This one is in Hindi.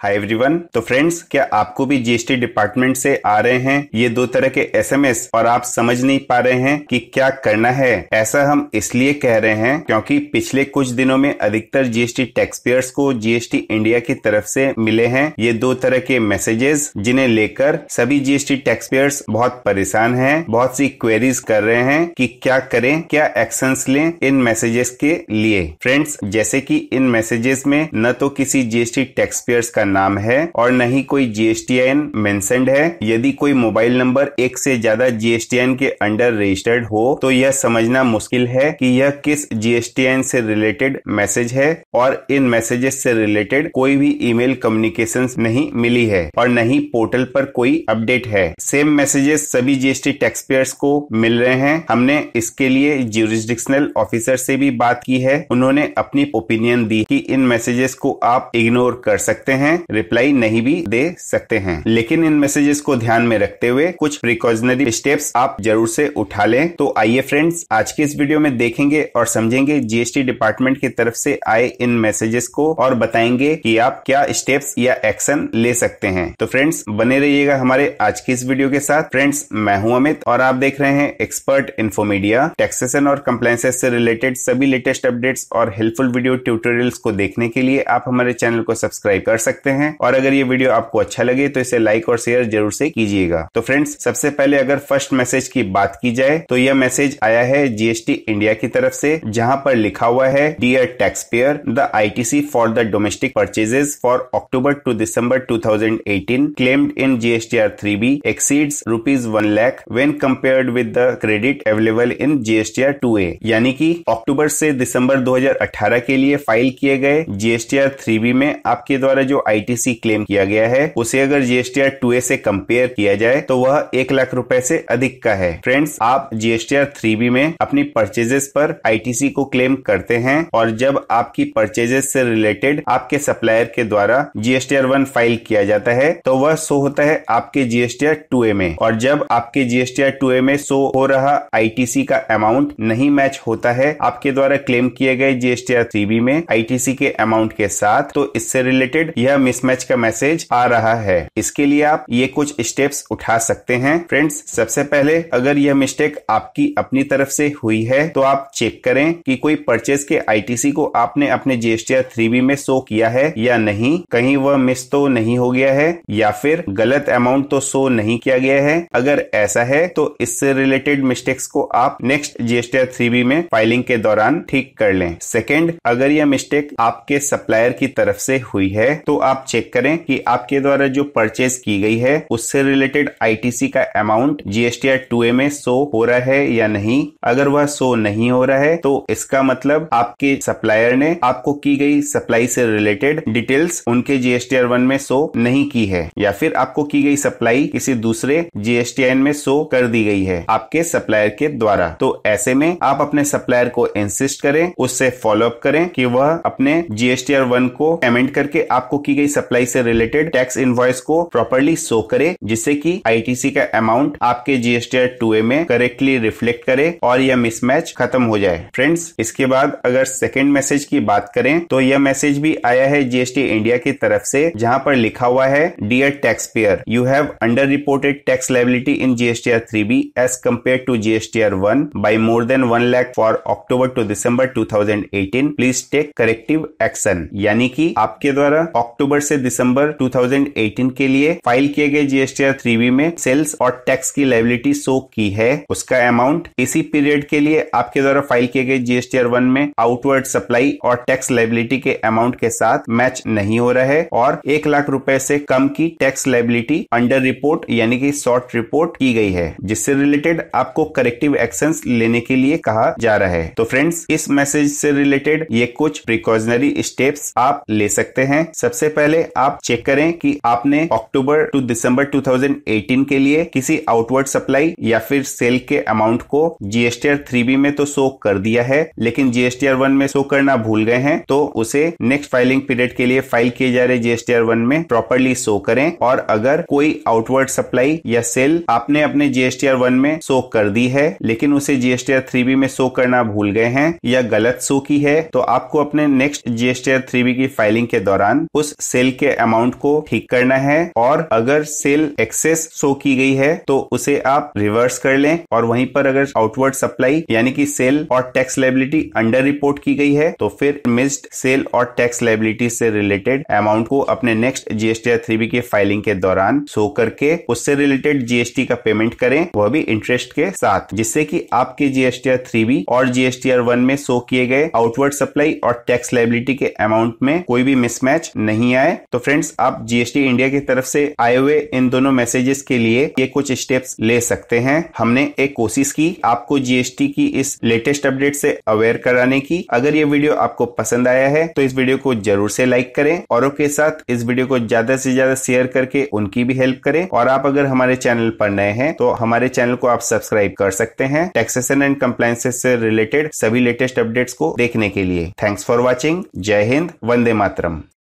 हाय एवरीवन तो फ्रेंड्स क्या आपको भी जीएसटी डिपार्टमेंट से आ रहे हैं? ये दो तरह के एसएमएस और आप समझ नहीं पा रहे हैं कि क्या करना है। ऐसा हम इसलिए कह रहे हैं क्योंकि पिछले कुछ दिनों में अधिकतर जीएसटी टैक्स पेयर्स को जीएसटी इंडिया की तरफ़ से मिले हैं। ये दो तरह के मैसेजेस जिन्हें लेकर सभी जीएसटी टैक्स पेयर्स बहुत परेशान है, बहुत सी क्वेरीज कर रहे हैं कि क्या करें, क्या एक्शन लें इन मैसेजेस के लिए। फ्रेंड्स जैसे की इन मैसेजेस में न तो किसी जीएसटी टैक्स पेयर्स का नाम है और न ही कोई जीएसटीएन मेंशनड है। यदि कोई मोबाइल नंबर एक से ज़्यादा जीएसटीएन के अंडर रजिस्टर्ड हो तो यह समझना मुश्किल है कि यह किस जीएसटीएन से रिलेटेड मैसेज है और इन मैसेजेस से रिलेटेड कोई भी ईमेल कम्युनिकेशन नहीं मिली है और न ही पोर्टल पर कोई अपडेट है। सेम मैसेजेस सभी जीएसटी टैक्स पेयर्स को मिल रहे हैं। हमने इसके लिए ज्यूरिस्डिक्शनल ऑफिसर से भी बात की है। उन्होंने अपनी ओपिनियन दी कि इन मैसेजेस को आप इग्नोर कर सकते हैं। रिप्लाई नहीं भी दे सकते हैं। लेकिन इन मैसेजेस को ध्यान में रखते हुए कुछ प्रिकॉशनरी स्टेप्स आप ज़रूर से उठा लें। तो आइए फ्रेंड्स आज के इस वीडियो में देखेंगे और समझेंगे जीएसटी डिपार्टमेंट की तरफ़ से आए इन मैसेजेस को और बताएँगे कि आप क्या स्टेप्स या एक्शन ले सकते हैं। तो फ्रेंड्स बने रहिएगा हमारे आज की इस वीडियो के साथ। फ्रेंड्स मैं हूँ अमित और आप देख रहे हैं एक्सपर्ट इन्फोमीडिया टैक्सेशन और कंप्लायंसेस से रिलेटेड सभी लेटेस्ट अपडेट्स और हेल्पफुल वीडियो ट्यूटोरियल्स को देखने के लिए आप हमारे चैनल को सब्सक्राइब कर सकते हैं और अगर ये वीडियो आपको अच्छा लगे तो इसे लाइक और शेयर ज़रूर से कीजिएगा। तो फ्रेंड्स, सबसे पहले अगर फ़र्स्ट मैसेज की बात की जाए तो यह मैसेज आया है जीएसटी इंडिया की तरफ़ से, जहाँ पर लिखा हुआ है dear tax payer the ITC for the domestic purchases for October to December 2018 claimed in GSTR 3B exceeds rupees 1 lakh when compared with the credit available in GSTR 2A यानी कि अक्टूबर से दिसंबर 2018 के लिए फ़ाइल किए गए GSTR 3B में आपके द्वारा जो आईटीसी क्लेम किया गया है। उसे अगर जीएसटीआर टू ए से कंपेयर किया जाए तो वह एक लाख रुपए से अधिक का है। फ्रेंड्स आप जीएसटीआर थ्री बी में अपनी परचेजेस पर आईटीसी को क्लेम करते हैं और जब आपकी परचेजेस से रिलेटेड आपके सप्लायर के द्वारा जीएसटीआर वन फ़ाइल किया जाता है तो वह शो होता है आपके जीएसटीआर टू ए में। और जब आपके जीएसटीआर टू ए में शो हो रहा आईटीसी का अमाउंट नहीं मैच होता है आपके द्वारा क्लेम किए गए जीएसटीआर थ्री बी में आईटीसी के अमाउंट के साथ तो इससे रिलेटेड यह मिसमैच का मैसेज आ रहा है। इसके लिए आप ये कुछ स्टेप्स उठा सकते हैं। फ्रेंड्स सबसे पहले अगर यह मिस्टेक आपकी अपनी तरफ़ से हुई है तो आप चेक करें कि कोई परचेज के आईटीसी को आपने अपने जीएसटीआर थ्री बी में शो किया है या नहीं। कहीं वह मिस तो नहीं हो गया है, या फिर गलत अमाउंट तो शो नहीं किया गया है। अगर ऐसा है तो इससे रिलेटेड मिस्टेक्स को आप नेक्स्ट जीएसटीआर थ्री बी में फाइलिंग के दौरान ठीक कर लें। सेकेंड अगर यह मिस्टेक आपके सप्लायर की तरफ़ से हुई है तो आप चेक करें कि आपके द्वारा जो परचेज की गई है, उससे रिलेटेड आईटीसी का अमाउंट जीएसटीआर टू ए में शो हो रहा है या नहीं? अगर वह शो नहीं हो रहा है तो इसका मतलब आपके सप्लायर ने आपको की गई सप्लाई से रिलेटेड डिटेल्स उनके जीएसटीआर वन में शो नहीं की है, या फिर आपको की गई सप्लाई किसी दूसरे जीएसटी जीएसटीएन में शो कर दी गई है आपके सप्लायर के द्वारा। तो ऐसे में आप अपने सप्लायर को इंसिस्ट करें, उससे फॉलोअप करें कि वह अपने जीएसटीआर वन को पेमेंट करके आपको की गई सप्लाई से रिलेटेड टैक्स इनवॉइस को प्रॉपरली शो करे, जिससे कि आईटीसी का अमाउंट आपके जीएसटीआर टू ए में करेक्टली रिफ्लेक्ट करे और यह मिसमैच खत्म हो जाए। फ्रेंड्स इसके बाद अगर सेकेंड मैसेज की बात करें तो यह मैसेज भी आया है जीएसटी इंडिया की तरफ़ से, जहाँ पर लिखा हुआ है dear tax payer you have under reported tax liability in GSTR three B as compare to GSTR one by more than one lakh for October to December two thousand eighteen please take corrective action यानी कि आपके द्वारा अक्टूबर से दिसंबर 2018 के लिए फ़ाइल किए गए जीएसटीआर थ्री में सेल्स और टैक्स की लाइबिलिटी शो की है। उसका अमाउंट इसी पीरियड के लिए आपके द्वारा फ़ाइल किए गए जीएसटीआर वन में आउटवर्ड सप्लाई और टैक्स लाइबिलिटी के अमाउंट के साथ मैच नहीं हो रहा है और एक लाख रुपए से कम की टैक्स लाइबिलिटी अंडर रिपोर्ट यानी कि शॉर्ट रिपोर्ट की गई है, जिससे रिलेटेड आपको करेक्टिव एक्शन लेने के लिए कहा जा रहा है। तो फ्रेंड्स इस मैसेज से रिलेटेड ये कुछ प्रिकॉशनरी स्टेप्स आप ले सकते हैं। सबसे पहले आप चेक करें कि आपने अक्टूबर टू दिसंबर 2018 के लिए किसी आउटवर्ड सप्लाई या फिर सेल के अमाउंट को जीएसटीआर थ्री बी में तो शो कर दिया है, लेकिन जीएसटीआर वन में शो करना भूल गए हैं तो उसे नेक्स्ट फाइलिंग पीरियड के लिए फ़ाइल किए जा रहे जीएसटीआर वन में प्रॉपरली शो करें। और अगर कोई आउटवर्ड सप्लाई या सेल आपने अपने जीएसटीआर वन में शो कर दी है, लेकिन उसे जीएसटीआर थ्री बी में शो करना भूल गए हैं या गलत शो की है तो आपको अपने नेक्स्ट जीएसटीआर थ्री बी की फाइलिंग के दौरान उस सेल के अमाउंट को ठीक करना है और अगर सेल एक्सेस शो की गई है तो उसे आप रिवर्स कर लें और वहीं पर अगर आउटवर्ड सप्लाई यानी कि सेल और टैक्स लाइबिलिटी अंडर रिपोर्ट की गई है तो फिर मिस्ड सेल और टैक्स लाइबिलिटी से रिलेटेड अमाउंट को अपने नेक्स्ट जीएसटी थ्री बी के फाइलिंग के दौरान शो करके उससे रिलेटेड जीएसटी का पेमेंट करें, वह भी इंटरेस्ट के साथ, जिससे कि आपके जीएसटी थ्री बी और जीएसटी वन में शो किए गए आउटवर्ड सप्लाई और टैक्स लाइबिलिटी के अमाउंट में कोई भी मिसमैच नहीं आए। तो फ्रेंड्स, आप जीएसटी इंडिया की तरफ़ से आए हुए इन दोनों मैसेजेस के लिए ये कुछ स्टेप्स ले सकते हैं। हमने एक कोशिश की आपको जीएसटी की इस लेटेस्ट अपडेट से अवेयर कराने की। अगर ये वीडियो आपको पसंद आया है तो इस वीडियो को ज़रूर से लाइक करें औरों के साथ इस वीडियो को ज़्यादा से ज़्यादा शेयर करके उनकी भी हेल्प करें। और आप अगर हमारे चैनल पर नए हैं तो हमारे चैनल को आप सब्सक्राइब कर सकते हैं टैक्सेशन एंड कंप्लायंसेस से रिलेटेड सभी लेटेस्ट अपडेट्स को देखने के लिए। थैंक्स फॉर वॉचिंग जय हिंद, वंदे मातरम।